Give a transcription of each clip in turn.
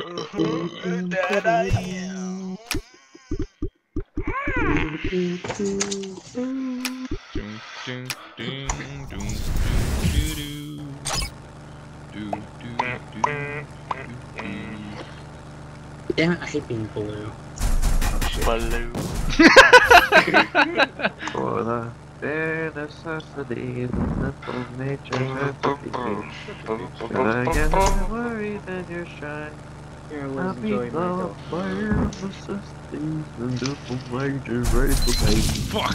Mm-hmm. that I am. Doom, doom, doom, doom, doom, doo, doo. Doo, doo, doo, doo, doo. Damn it, I hate being blue. Oh, Baloo. For the bare necessities of simple nature certification. Should I get worried that you're shy? Here, I'll let's be the girl. fire and simple nature certification. Fuck!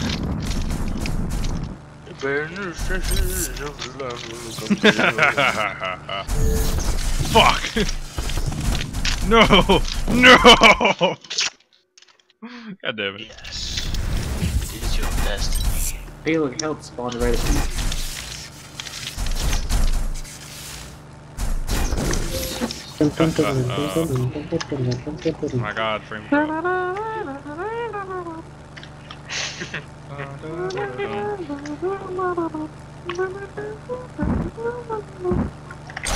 Bare necessities. Fuck! No! No! God damn it. Yes. It is your destiny. Hey, look, help spawned right at me. Oh my god, frame drop.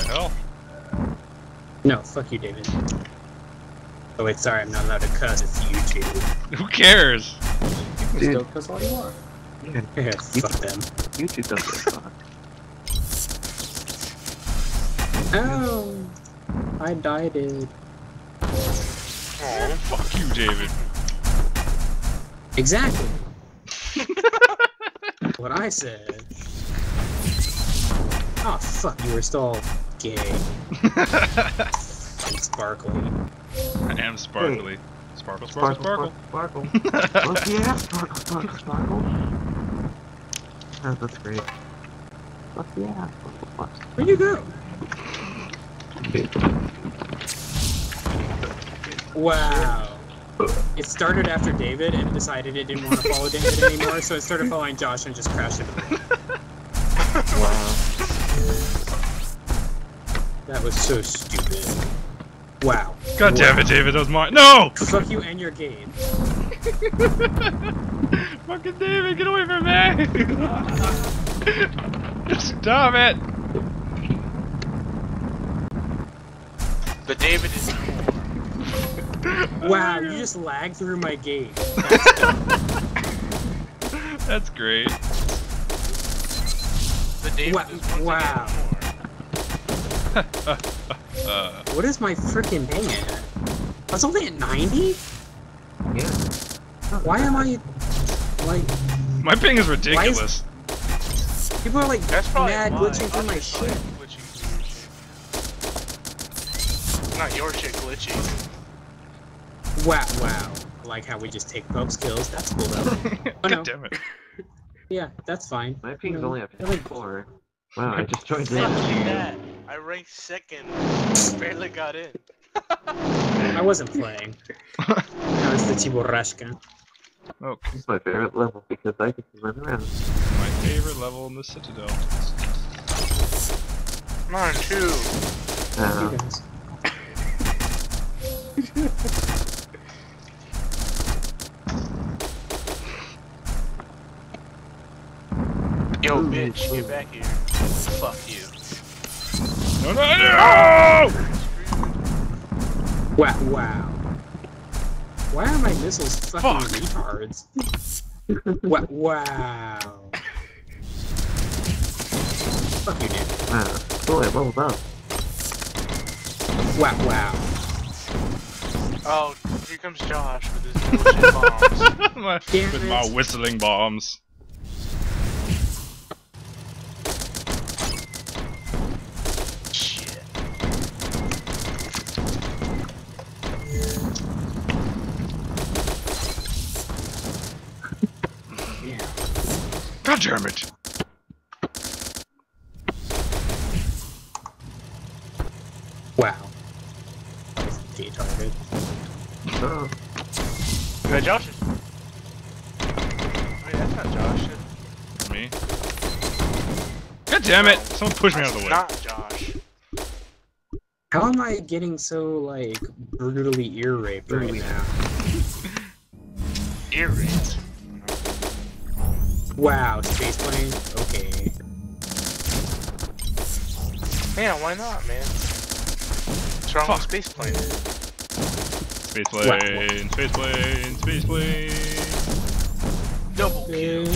Hell? No, fuck you, David. Oh wait, sorry, I'm not allowed to cuss. It's YouTube. Who cares? You can Dude. still cuss all you want. Yeah, Yeah, fuck them. YouTube does that fun. Oh, I died it. Oh, Fuck you, David. Exactly. what I said. Oh fuck, you were still gay and sparkly. I am sparkly. Sparkle, sparkle, Sparkle, sparkle. sparkle. Look, yeah, sparkle, sparkle, sparkle. Oh, that's great. Look, yeah, sparkle, sparkle. Where'd you go? Wow. It started after David and decided it didn't want to follow David anymore, so it started following Josh and just crashed into me. Wow. That was so stupid. Wow. God damn it, David, that was mine. No! Fuck you and your game. Fucking David, get away from me! Stop it! The David is Wow, you just lagged through my game. That's great. the David Wa- is wow. again Uh, What is my freaking ping at? I was only at 90? Yeah. Why am I like my ping is ridiculous. people are like That's probably mad glitching through my That's shit? probably glitching through your shit. Not your shit glitchy. Wow, wow. I like how we just take folks kills. That's cool though. Oh, God no. damn it. Yeah, that's fine. My ping's No, only at I like- 54. Wow, I just joined Fuck in. that. I ranked second. Barely got in. I wasn't playing. I was the Tiborashka. Okay. This is my favorite level because I get to run around. My favorite level in the Citadel. Mine too. Uh, You guys. Yo, bitch, get back here. Fuck you. No, no, no! Wow, wow. Why are my missiles fucking Fuck. retards? wow, wow. Fuck you, dude. wow. Cool, I leveled up. Wow, wow. Oh, here comes Josh with his bullshit bombs. My- with my whistling bombs. Shit. Yeah. God damn it! Wow. That was retarded. Oh, Yeah, Josh is. Wait, that's not Josh. It- Me? God damn it! Someone push me out of the way. Not Josh. How am I getting so, like, brutally ear raped right Brutally. now? raped? Wow, space plane? Okay. Yeah, why not, man? What's wrong Fuck. with space plane? Space plane, space plane, space plane. Double kill.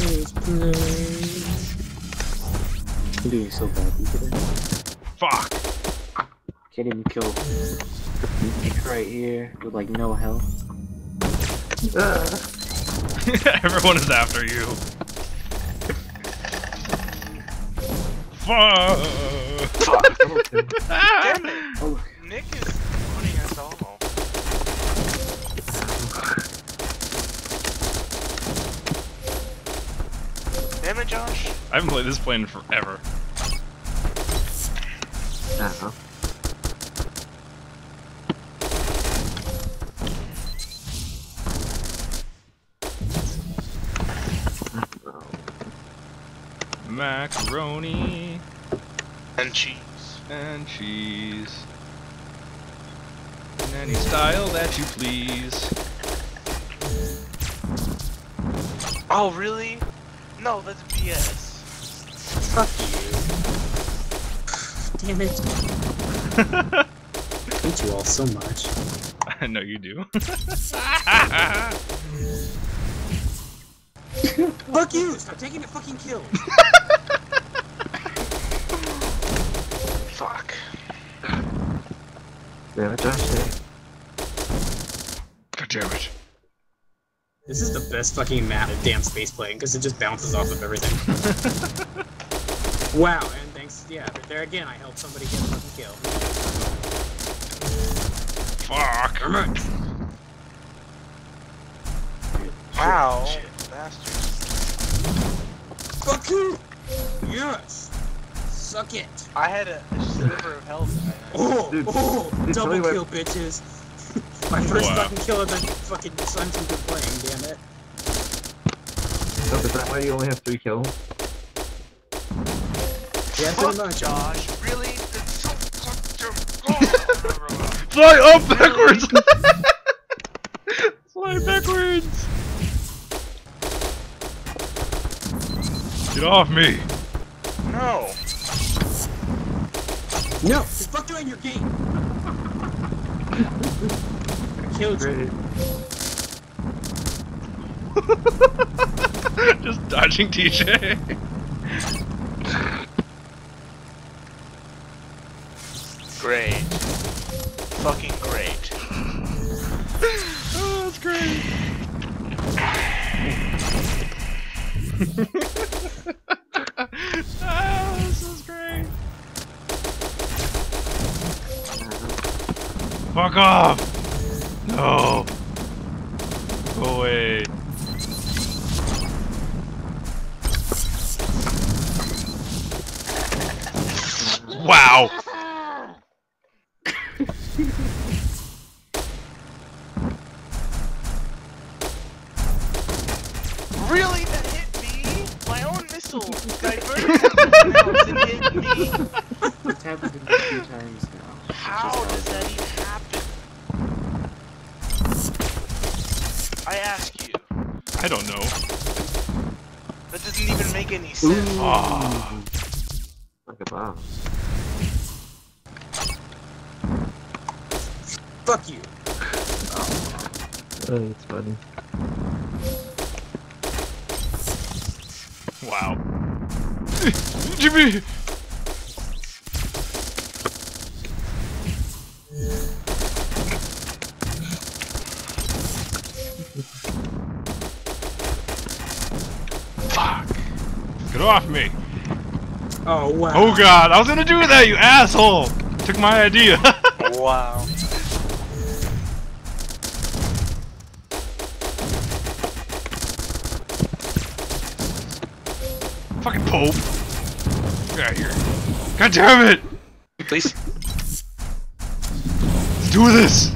I'm doing so badly today. Fuck. Can't even kill Nick right here with like no health. Everyone is after you. Fuck. Damn it! Oh, Nick is putting us all. Damn it, Josh. I haven't played this plane in forever. Macaroni And cheese. and cheese. In any style that you please. Oh, really? No, that's BS. Fuck you. Damn it. I hate you all so much. I know you do. Fuck you! Stop taking the fucking kills! Yeah, Josh there. God damn it. This is the best fucking map of damn space plane because it just bounces off of everything. wow, and thanks, yeah, but there again, I helped somebody get a fucking kill. Fuck. Wow. Bastard. Fuck you! Yes! Suck it! I had a, a sliver of health. Oh, Dude, oh, dude, double me what- kill, bitches! My first Wow. fucking kill of the fucking Suns we've been playing, damn it. So is that why you only have three kills? Yeah, pretty Fuck, much. Josh. Really? That's so fucking. Oh. Fly up backwards! Fly backwards! Get off me! no. No! Just fuck you in your game! I killed you. Just dodging TJ. Great. Fucking great. Oh, that's great. Fuck off! No! Go away. Wow! Really? That hit me? My own missile diverted something else and hit me? it's happened to me a few times now. It's How just does that even happen? I ask you. I don't know. That doesn't even make any sense. Ah. Look at that. Fuck you. Oh, it's funny. Wow. Jimmy! Fuck. Get off me! Oh, wow. Oh god, I was gonna do that, you asshole! Took my idea. Wow. Fucking Get out of here. God damn it! Please. Let's do this!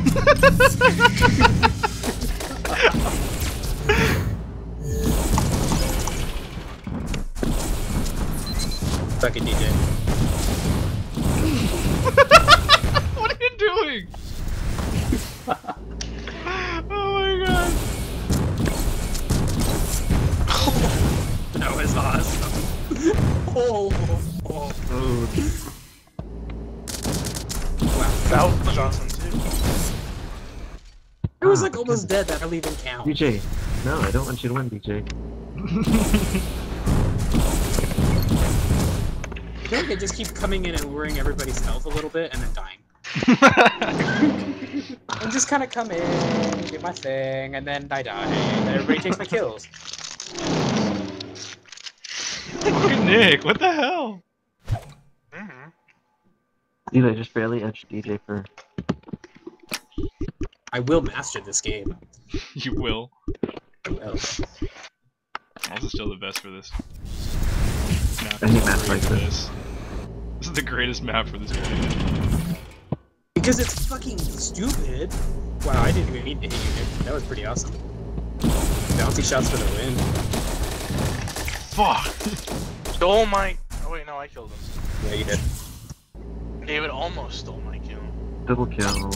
Fucking DJ. what are you doing? I was like almost dead. That hardly even count. DJ, no, I don't want you to win, DJ. I feel like I just keep coming in and luring everybody's health a little bit and then dying. And just kind of come in, do my thing, and then I die, and everybody takes my kills. Fucking Nick, what the hell? Dude, I just barely edged DJ for. I will master this game. You will. I will. I'm still the best for this. Map I hate is maps like this. this. This is the greatest map for this game. Because it's fucking stupid. Wow, I didn't even mean to hit you, Nick. That was pretty awesome. Bouncy shots for the win. Fuck! Stole my. Oh wait, no, I killed him. Yeah, you did. David almost stole my kill. Double kill.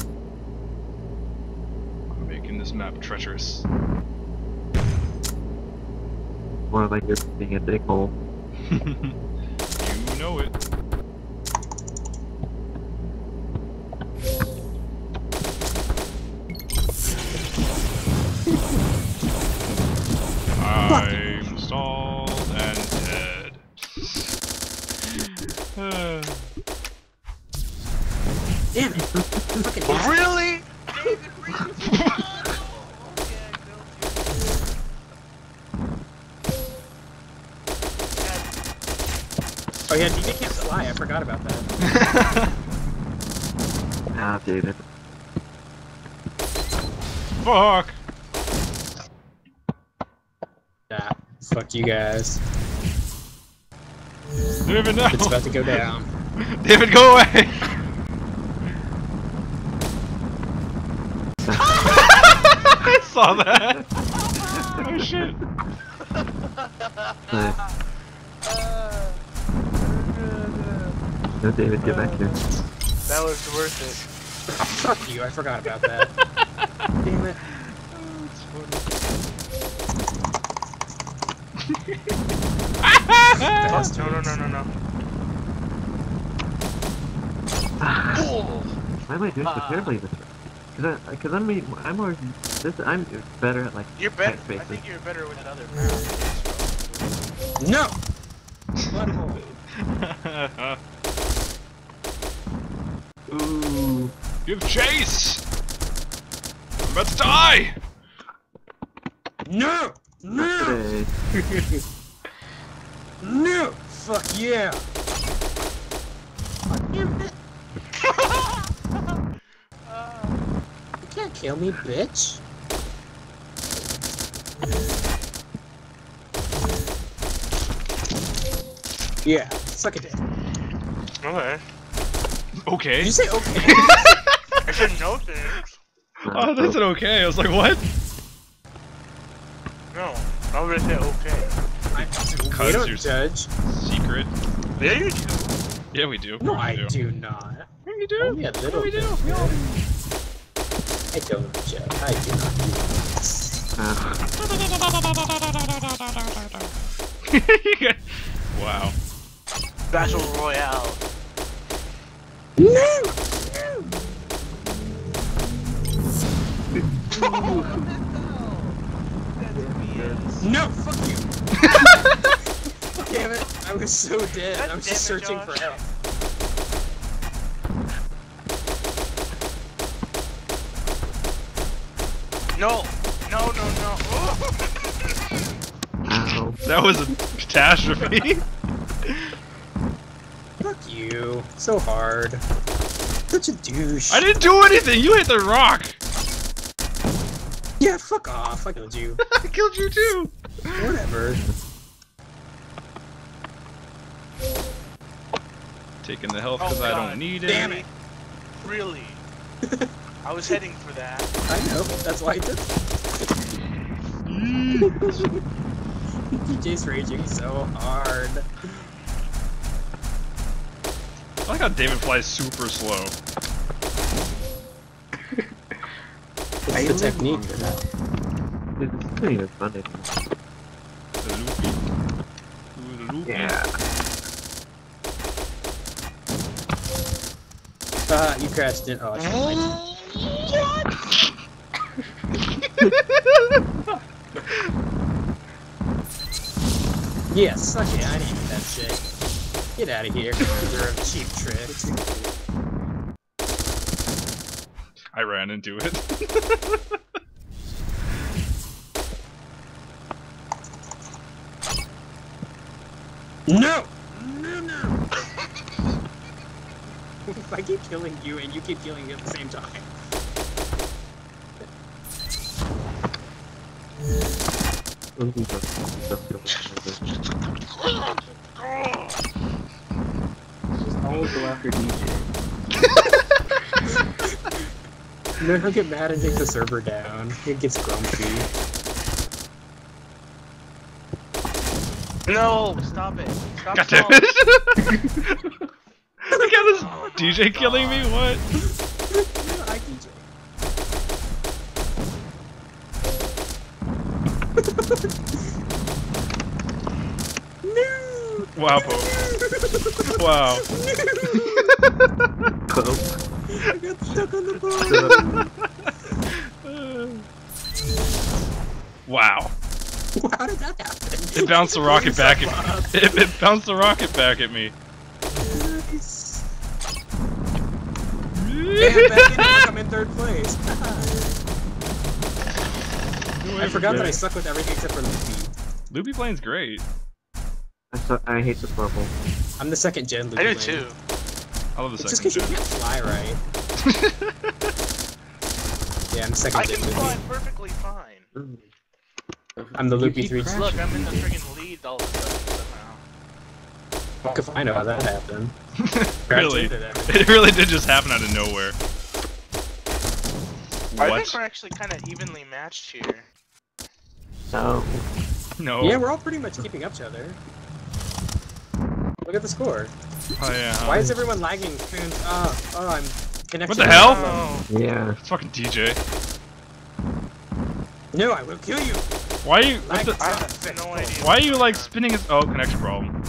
Making this map treacherous. More like it's being a dickhole. you know it. I'm stalled and dead. Uh, Damn it! fucking hate you. Really? David, really? Oh yeah, DJ can't fly. I forgot about that. Ah, David. fuck! Yeah. Fuck you guys. David, no! It's about to go down. David, go away! I saw that! Oh shit! Nice. No, David, get back here. That was worth it. Fuck you, I forgot about that. Damn it. Best No, no, no, no, no. Why am I doing so terribly this? Because I, because I'm, me- I'm more, this, I'm better at like. You're better. tech I spaces. think you're better with other map. No! Butthole. Ooh. Give chase! I'm about to die! No! No! No! Fuck yeah! Fuck you, bitch. You can't kill me, bitch. Yeah, suck a dick. Okay. Okay. Did you say okay? I said no thanks. Oh, that's an okay. I was like, what? No. I was gonna say okay. I, we Cause don't you're- judge. Secret. Yeah, you do. Yeah, we do. No, we I do. do not. Yeah, we do. Only a little yeah, we do. bit. We all. I don't judge. I do not do that. Wow. Battle Royale. No! No, fuck you! Damn it, I was so dead. God I was just searching Josh. for help. No. No, no, no. ow. That was a catastrophe. Fuck you. So hard. Such a douche. I didn't do anything. You hit the rock. Yeah, fuck off. I killed you. I killed you too. Whatever. Taking the health Oh, because I don't need it. Damn it. really? I was heading for that. I know. That's why I did. DJ's mm. raging so hard. I like how David flies super slow. I the technique for that. This isn't even funny. The loopy. The loopy. Yeah. Uh, you crashed it. Oh, I Yes, suck it. I need that shit. Get out of here. You're a cheap trick. I ran into it. No! No, no! if I keep killing you and you keep killing me at the same time. Just always go after DJ. No, he'll get mad and take the server down. He gets grumpy. No, stop it. Stop God damn it! Look at this DJ killing me. What? I DJ. no! Wow, Wow. I got stuck on the bottom. wow. How did that happen? It bounced the rocket back at me. It, it bounced the rocket back at me. Nice. Damn, back in, I'm in third place. I forgot that I suck with everything except for Loopy. Loopy Plane's great. I, su- I hate the purple. I'm the second gen Loopy. I do lane. too. I love the It's just second because you can't fly right. Yeah, I'm second I gen can Loopy. fly perfectly fine. Mm. I'm the Loopy 3 crashing. Look, I'm in the friggin' lead all of a sudden somehow. Fuck if I know how that happened. really? Crashed into them. It really did just happen out of nowhere. What? I think we're actually kind of evenly matched here. No. No. Yeah, we're all pretty much keeping up to each other. Look at the score. Oh yeah. Why um, is everyone lagging? And, uh, oh, I'm connection. What the hell? Oh, Yeah. It's fucking DJ. No, I will kill you. Why are you? What Lag the, I have no idea. why are you like spinning his? Oh, connection problem.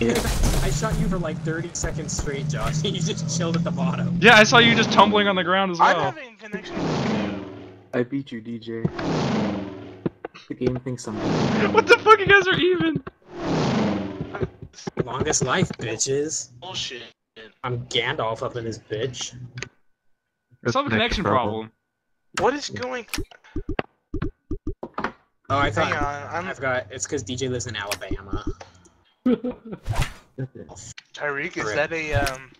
Yeah. I shot you for like 30 seconds straight, Josh. You just chilled at the bottom. Yeah, I saw you just tumbling on the ground as well. I'm having connection too. I beat you, DJ. The game thinks I'm. What the fuck? You guys are even. Longest life, bitches. Bullshit. I'm Gandalf up in this bitch. It's not a connection problem. What is going? Oh, I Hang thought. on, I'm I forgot. It's because DJ lives in Alabama. Tyreek. Is that a um?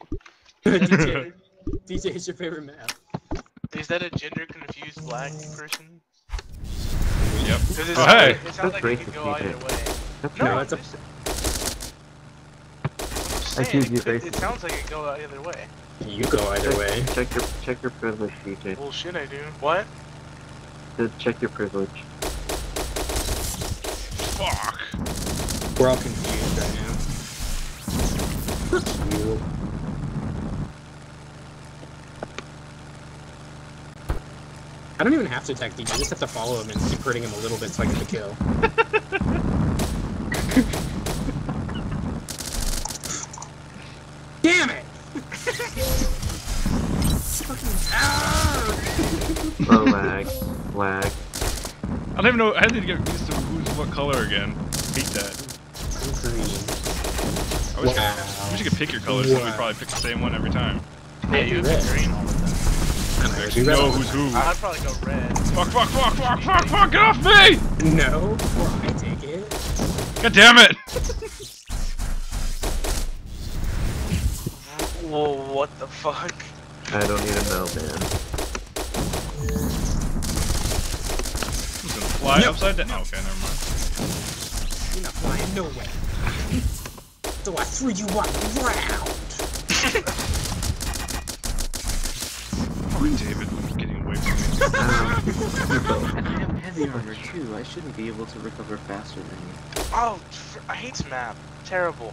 DJ, DJ is your favorite map. Is that a gender confused black person? Yep. 'Cause it Oh, hey. like, it sounds like That's it could go either way. That's No, No, it's a- just- I I'm choose saying, it, could, it sounds like it could go either way. You go either way. Check your check your privilege, DJ. Bullshit, I do. What? Just check your privilege. Fuck. We're all confused right now. You. I don't even have to attack DJ, I just have to follow him and keep hurting him a little bit so I get the kill. lag. I don't even know. I had to get used to who's what color again. I Hate that. I'm green. I wish, Wow. I wish you could pick your colors, so we probably pick the same one every time. Yeah, you would red. be green all the time. I Actually do that know who's who. I'd probably go red. Fuck, fuck, fuck, fuck, fuck, fuck, get off me! No, before I take it. God damn it! Whoa, what the fuck? I don't need even know, man. I'm gonna fly No, upside down. no. Okay, never mind. You're not flying nowhere. so I threw you on the ground. Fucking David, getting away from me. And I have heavy armor too. I shouldn't be able to recover faster than you. Oh, fr- I hate this map. Terrible.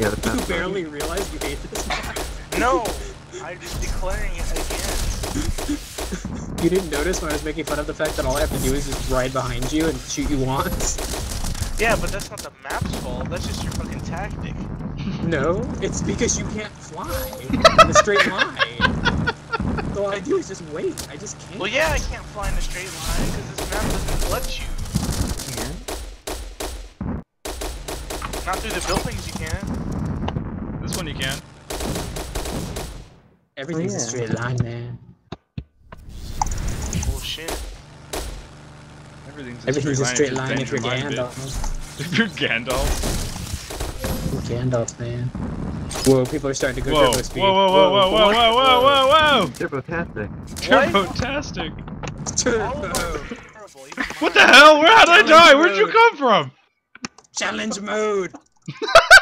Yeah, the map. You best barely realize you hate this map. No, I'm just declaring it again. You didn't notice when I was making fun of the fact that all I have to do is just ride behind you and shoot you once? Yeah, but that's not the map's fault. That's just your fucking tactic. No, it's because you can't fly in a straight line. So all I do is just wait. I just can't. Well, yeah, I can't fly in a straight line because this map doesn't let you. Can? Not through the buildings, you can. This one you can. Everything's a oh, yeah. straight line, man. Bullshit. Everything's a Everything's a straight if line if you're your mind, Gandalf. If you're Gandalf. You're Gandalf, man. Whoa, people are starting to go Whoa. turbo speed. whoa, whoa, whoa, whoa, whoa, whoa, whoa, whoa! Turbo-tastic. Turbo-tastic. All of Turbo. them are terrible, even What the hell? Where how did I Challenge die? Where'd you come from? Challenge mode.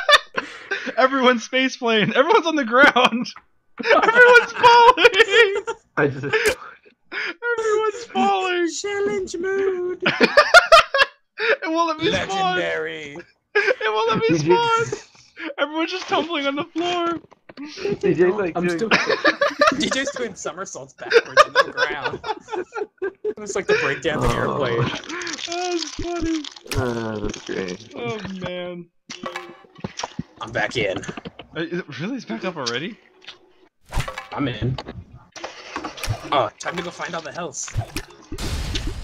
Everyone's space plane. Everyone's on the ground. Everyone's falling. I just Everyone's falling. Challenge mode. It won't let me spawn. Legendary. It won't let me spawn. Everyone's just tumbling on the floor. DJ's like I'm doing still. DJ's doing somersaults backwards on the ground. It's like the breakdown of the Oh. airplane. That's funny. Uh, that's great. Oh man. I'm back in. Uh, is it- Really? It's back up already? I'm in. Oh, time to go find all the health.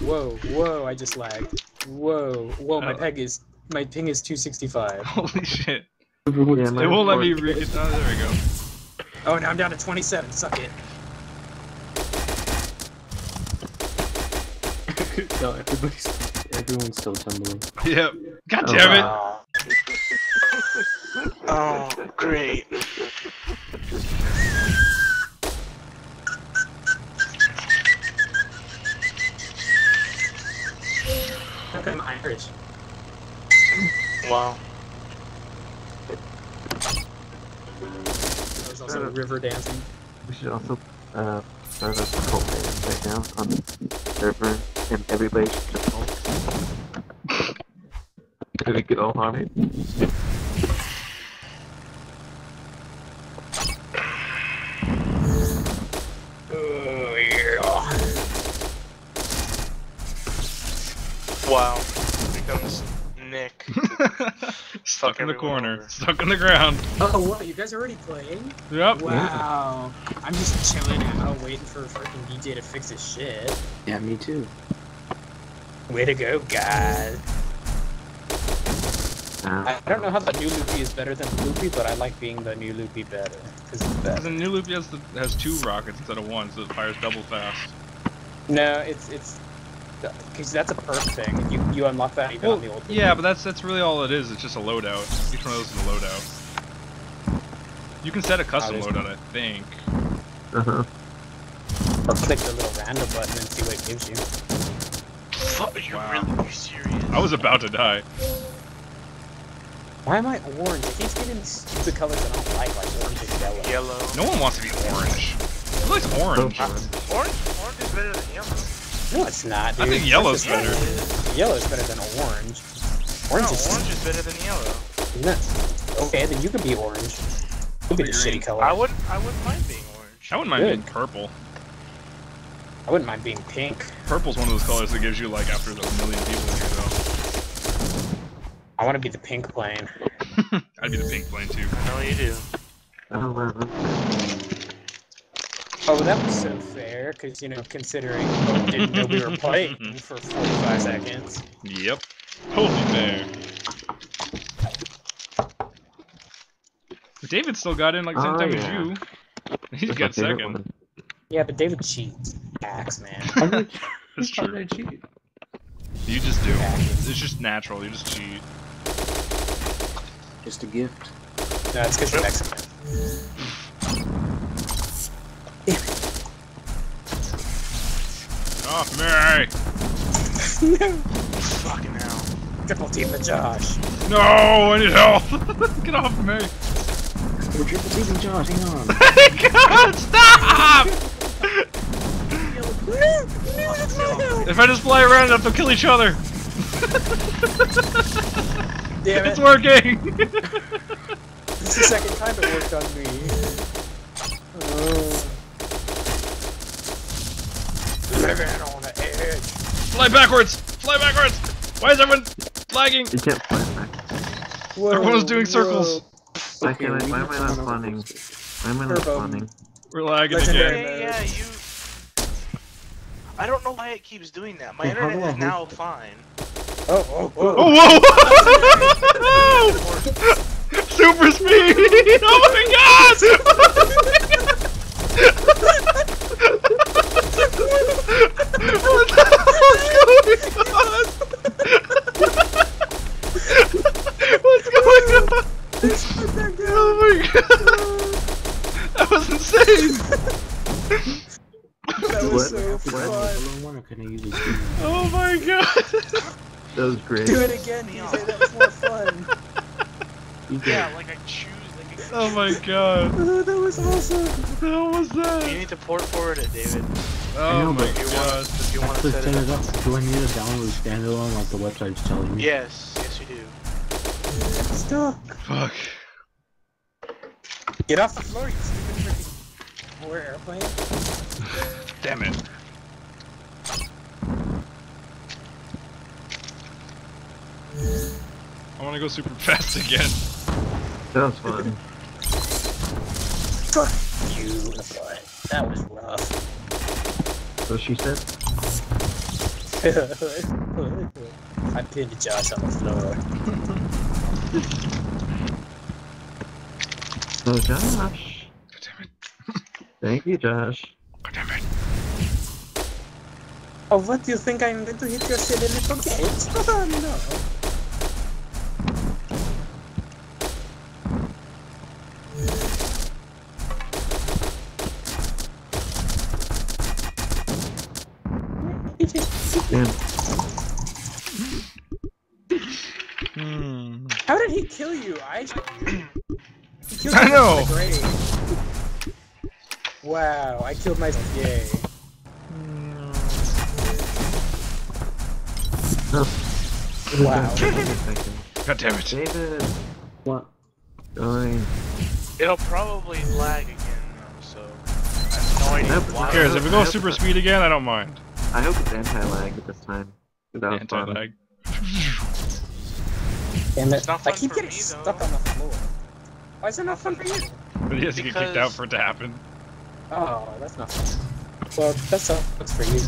Whoa, whoa, I just lagged. Whoa, whoa, my Oh. peg is my ping is 265. Holy shit. Yeah, It won't let me worked. re- Oh, there we go. Oh, now I'm down to 27. Suck it. no, everybody's. Everyone's still tumbling. Yep. God Oh, damn it. Oh. oh, great. I'm Irish. Wow. There's was also river dancing. We should also uh, start a cult band right now on the server, and everybody should just cult. So we could all harm Wow. Here comes Nick. Stuck in the corner. over. Stuck in the ground. Oh, what? You guys are already playing? Yep. Wow. I'm just chilling out, waiting for freaking DJ to fix his shit. Yeah, me too. Way to go, guys. I don't know how the new Loopy is better than Loopy, but I like being the new Loopy better. Because The new Loopy has, the, has two rockets instead of one, so it fires double fast. No, it's it's because that's a perk thing. You you unlock that even on the old. yeah, but that's that's really all it is. It's just a loadout. Each one of those is a loadout. You can set a custom there's- loadout, I think. uh-huh. Or click the little random button and see what it gives you. Fuck, you're Wow. really you serious? I was about to die. Why am I orange? It keeps getting these stupid colors that I don't like, like orange and yellow. yellow. No one wants to be orange. Who likes orange? fun. Orange, orange is better than yellow. No, it's not, dude. I think yellow's Orange is better. Yellow's better than orange. Orange no, is orange is better than yellow. no. Okay, then you can be orange. You can be the Green. shitty color. I wouldn't. I wouldn't mind being orange. I wouldn't mind Good. being purple. I wouldn't mind being pink. Purple's one of those colors that gives you like after the million people in here I want to be the pink plane. I'd be the pink plane too. I know you do. Oh. That was so fair, because, you know, considering I didn't know we were playing for 45 seconds. Yep. Totally fair. David still got in like the same Oh, time yeah. as you. He's That's got second. one. Yeah, but David cheats. Axe, man. That's true. Cheat? You just do. It's just natural. You just cheat. Just a gift. No, it's because you're Mexican. Off me! No! Fucking hell. Triple team the Josh. No, I need help! Get off me! We're triple teaming Josh. Hang on. God, stop! If I just fly around enough, they'll kill each other. Damn it. It's it. working. It's the second time it worked on me. Oh. Living on the edge. fly backwards! Fly backwards! Why is everyone lagging? You can't fly back. Whoa, Everyone's doing circles. Why can't I, we why am I not run over spawning? this. Why am I not Turbo. spawning? We're lagging Legendary. again. Yeah, yeah, you. I don't know why it keeps doing that. My Yeah, internet is now fine. Oh, oh, oh. Oh, whoa! Super speed! Oh my god! what the hell's going on? What's going on? Oh my god! That was insane! That was so fun. Balloon one or can I use it? too? Oh my god! That was great. Do it again, DJ. That was more fun. You Yeah, get like I choose. Like a Oh my god! Oh, that was awesome. What the hell was You that? need to port forward it, David. Oh know, my but If you god! If you want to to set set it it up. up. Do I need to download standalone like the website's telling me? Yes, yes you do. Stop. Fuck. Get off the floor, you stupid freaking war airplane. Damn it. I wanna go super fast again. That was fun. Fuck you in the butt. That was rough. What she said? I pinned Josh on the floor. Oh, Josh. God damn it. Thank you, Josh. God damn it. Oh, what you think I'm going to hit your silly little gates? Oh, no. Kill you? I. He I know. from the grave. Wow, I killed myself. Yay. Wow. God damn it. David, What? join. It'll probably lag again though, so I have no idea Nope. Who cares? If we go super speed again, I don't mind. I hope it's anti-lag at this time. That was fun. Anti-lag. Damn it. I keep getting me, stuck on the floor. Why is it not fun for you? But he has to get kicked out for it to happen. Oh, that's not fun. Well, that sucks for you.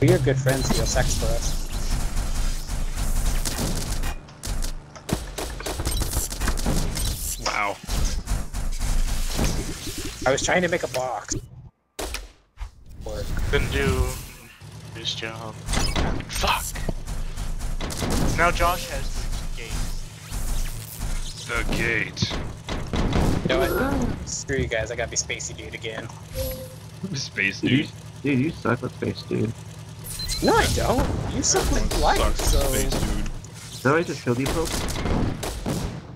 We're good friends, you have sex for us. Wow. I was trying to make a box. Or Couldn't do his job. Fuck. Now Josh has the gate. The gate. you know what? Screw you guys, I gotta be spacey dude again. Space Dude, you, dude. dude, you suck with space, dude. No, I don't. You suck with life, Sucks so. space dude. So I just killed you, folks?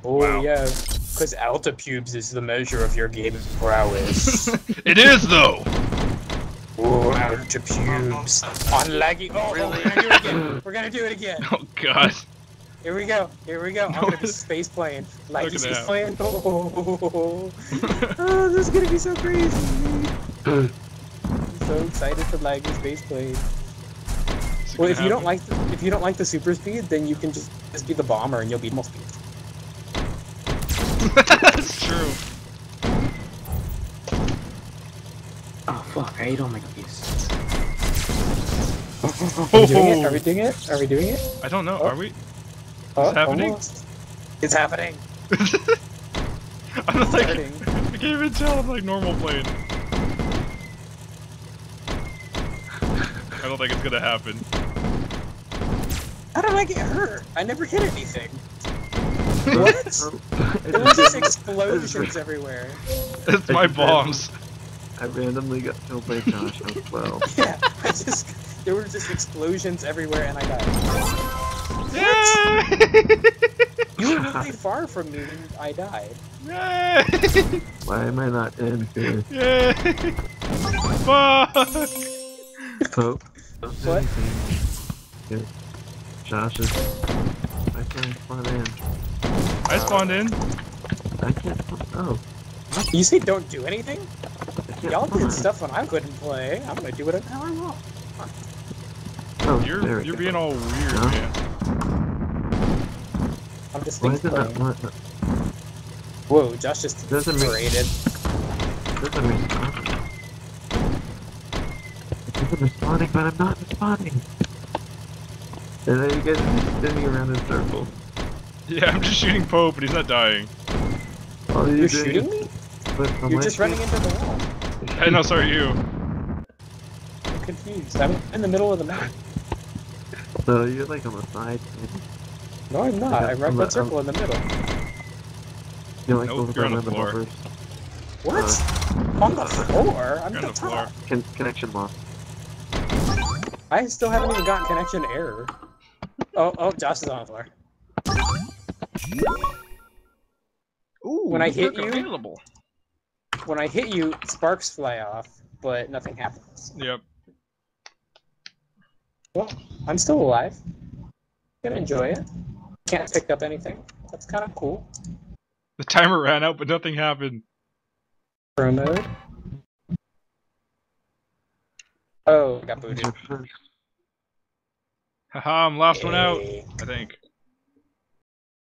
Oh Wow. yeah, because altipubes is the measure of your game prowess. it is though. Oh, altipubes. On laggy. Oh, oh, Really? we're gonna do it again. We're gonna do it again. Oh god. Here we go. Here we go. I'm gonna be space playing. Laggy space happen. playing. Oh, oh, this is gonna be so crazy. I'm so excited for laggy space plane. Well, gonna if you don't like the, if you don't like the super speed, then you can just just be the bomber and you'll be most speed. That's true. Oh fuck! I ate all my keys. Are we doing it? Oh. Are we doing it? Are we doing it? I don't know. Oh. Are we? Oh, happening? almost. It's happening. I'm like, starting. I can't even tell. I'm like normal playing. I don't think it's gonna happen. How did I get hurt? I never hit anything. What? Oh, There was just explosions everywhere. It's my bombs. I randomly got killed by Josh as well. Yeah, I just there were just explosions everywhere and I died. Yay! You were really far from me when I died. Yay! Why am I not in here? Yay! Fuck! Pope? Don't What? anything. Good. Josh is... I can't spawn in. I spawned in. I can't spawn... Oh. You say don't do anything? I can't Y'all spawn. did stuff when I couldn't play. I'm gonna do whatever the I want. Oh, You're we you're go. being all weird, Huh? man. I'm just Why thinking. is it not... playing. What, Whoa, Josh just Doesn't make- paraded. doesn't respond. It isn't responding, but I'm not responding. And then you guys are spinning around in circles. Yeah, I'm just shooting Pope, but he's not dying. All You're doing shooting me? You're just running into the wall. Hey, no, sorry, you. I'm confused. I'm in the middle of the map. So you're like on the side. man. No, I'm not. Yeah, I'm right I'm that not- circle um, in the middle. You're like Nope, over you're on the the floor. bumpers. What? Uh, on the floor? I'm You're the on the floor. top. Con- connection lost. I still haven't even gotten connection error. Oh, oh, Josh is on the floor. Ooh, When I hit you- Available. When I hit you, sparks fly off, but nothing happens. Yep. Well, I'm still alive. Gonna enjoy it. Can't pick up anything. That's kind of cool. The timer ran out, but nothing happened. Pro mode. Oh, got booted. Haha, I'm last one out, I think.